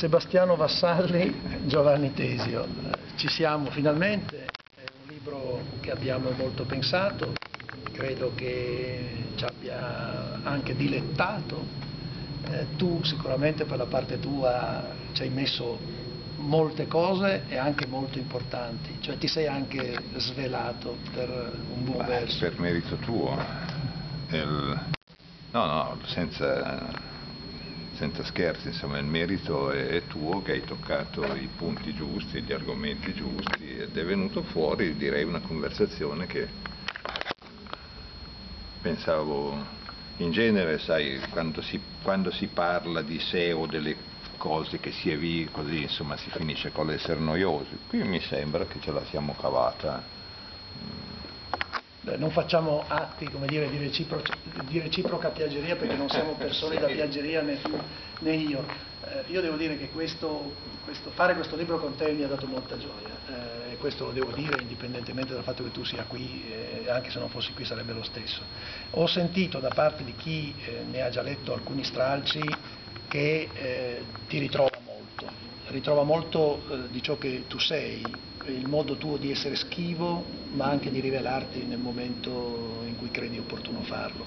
Sebastiano Vassalli, Giovanni Tesio. Ci siamo finalmente, è un libro che abbiamo molto pensato, credo che ci abbia anche dilettato. Eh, tu sicuramente per la parte tua ci hai messo molte cose e anche molto importanti, cioè ti sei anche svelato per un buon Beh, verso. Per merito tuo. Il- No, no, senza, senza scherzi, insomma, il merito è, è tuo che hai toccato i punti giusti, gli argomenti giusti ed è venuto fuori, direi, una conversazione che pensavo, in genere, sai, quando si, quando si parla di sé o delle cose che si è vi, così, insomma, si finisce con l'essere noiosi. Qui mi sembra che ce la siamo cavata. Beh, Non facciamo atti come dire, di, recipro- di reciproca piaggeria perché non siamo persone da piaggeria né tu né io. Eh, io devo dire che questo, questo- fare questo libro con te mi ha dato molta gioia eh, e questo lo devo dire indipendentemente dal fatto che tu sia qui, eh, anche se non fossi qui sarebbe lo stesso. Ho sentito da parte di chi eh, ne ha già letto alcuni stralci che eh, ti ritrova molto, ritrova molto eh, di ciò che tu sei, il modo tuo di essere schivo, ma anche di rivelarti nel momento in cui credi opportuno farlo.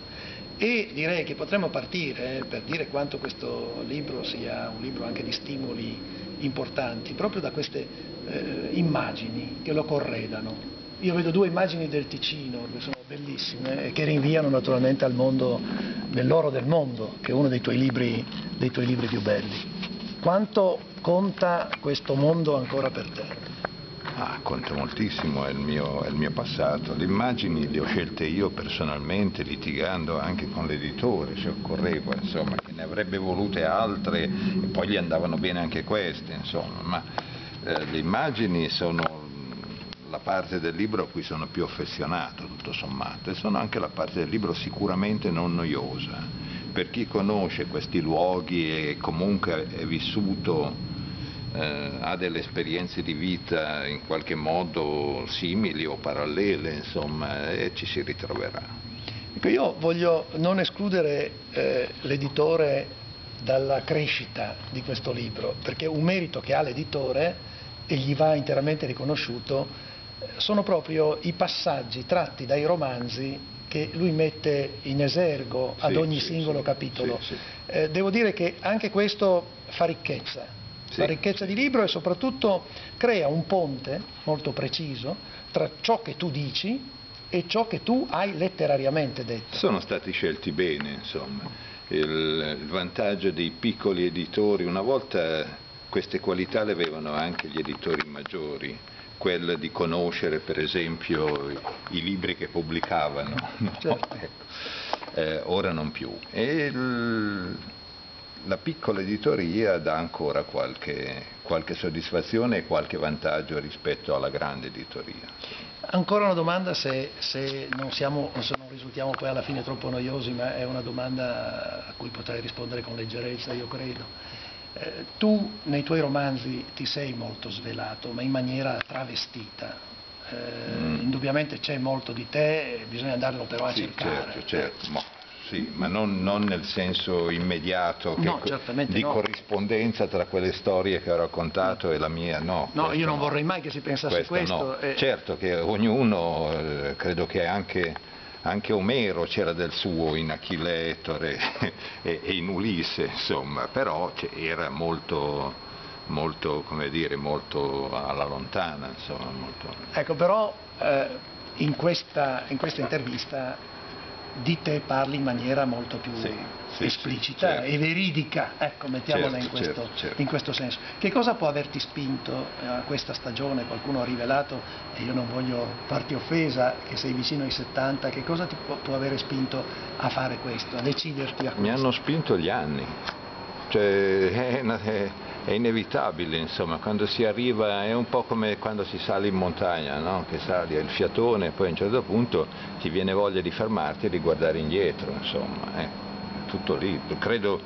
E direi che potremmo partire eh, per dire quanto questo libro sia un libro anche di stimoli importanti, proprio da queste eh, immagini che lo corredano. Io vedo due immagini del Ticino che sono bellissime e che rinviano naturalmente al mondo dell'oro del mondo, che è uno dei tuoi libri, dei tuoi libri più belli. Quanto conta questo mondo ancora per te? Ah, conta moltissimo, è il, mio, è il mio passato. Le immagini le ho scelte io personalmente, litigando anche con l'editore, se occorreva, insomma, che ne avrebbe volute altre e poi gli andavano bene anche queste, insomma. Ma eh, le immagini sono la parte del libro a cui sono più affezionato, tutto sommato, e sono anche la parte del libro sicuramente non noiosa. Per chi conosce questi luoghi e comunque è vissuto eh, ha delle esperienze di vita in qualche modo simili o parallele, insomma, e ci si ritroverà. Ecco, io voglio non escludere eh, l'editore dalla crescita di questo libro, perché un merito che ha l'editore e gli va interamente riconosciuto eh, sono proprio i passaggi tratti dai romanzi che lui mette in esergo ad Sì, ogni sì, singolo sì, capitolo. Eh, devo dire che anche questo fa ricchezza, Sì. fa ricchezza di libro e soprattutto crea un ponte molto preciso tra ciò che tu dici e ciò che tu hai letterariamente detto. Sono stati scelti bene, insomma. Il, il vantaggio dei piccoli editori, una volta queste qualità le avevano anche gli editori maggiori, quella di conoscere per esempio i, i libri che pubblicavano, no? Certo. Ecco. Eh, ora non più. E il- la piccola editoria dà ancora qualche, qualche soddisfazione e qualche vantaggio rispetto alla grande editoria. Ancora una domanda se, se non siamo, se non risultiamo poi alla fine troppo noiosi, ma è una domanda a cui potrei rispondere con leggerezza, io credo. Eh, tu nei tuoi romanzi ti sei molto svelato, ma in maniera travestita. Eh, Mm. Indubbiamente c'è molto di te, bisogna andarlo però a Sì, cercare. certo, certo, sì, ma non, non nel senso immediato No, di no. corrispondenza tra quelle storie che ho raccontato e la mia, no. No, io non no. vorrei mai che si pensasse Questo questo. no. eh, Certo che ognuno, eh, credo che anche, anche Omero c'era del suo in Achille Ettore e, e in Ulisse, insomma, però era molto, molto, come dire, molto alla lontana, insomma, molto... Ecco, però eh, in, questa, in questa intervista di te parli in maniera molto più Sì, sì, esplicita certo. e veridica, ecco, mettiamola in, Certo, questo, certo, certo. in questo senso. Che cosa può averti spinto eh, a questa stagione? Qualcuno ha rivelato, e io non voglio farti offesa, che sei vicino ai 70, che cosa ti può, può avere spinto a fare questo, a deciderti a questo? Mi hanno spinto gli anni, cioè, è, una- è- è inevitabile, insomma, quando si arriva è un po' come quando si sale in montagna, no? che sali, il fiatone, poi a un certo punto ti viene voglia di fermarti e di guardare indietro, insomma, ecco, tutto lì. Credo,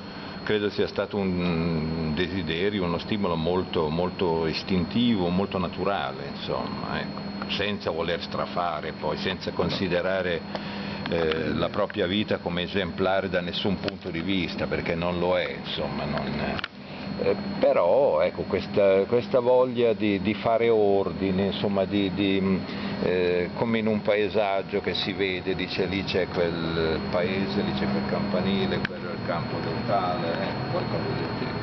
credo sia stato un desiderio, uno stimolo molto, molto istintivo, molto naturale, insomma, ecco, senza voler strafare, poi senza considerare eh, la propria vita come esemplare da nessun punto di vista, perché non lo è, insomma, non, eh, però ecco, questa, questa, voglia di, di, fare ordine, insomma, di, di, eh, come in un paesaggio che si vede, dice lì c'è quel paese, lì c'è quel campanile, quello è il campo del tale, eh, qualcosa del genere.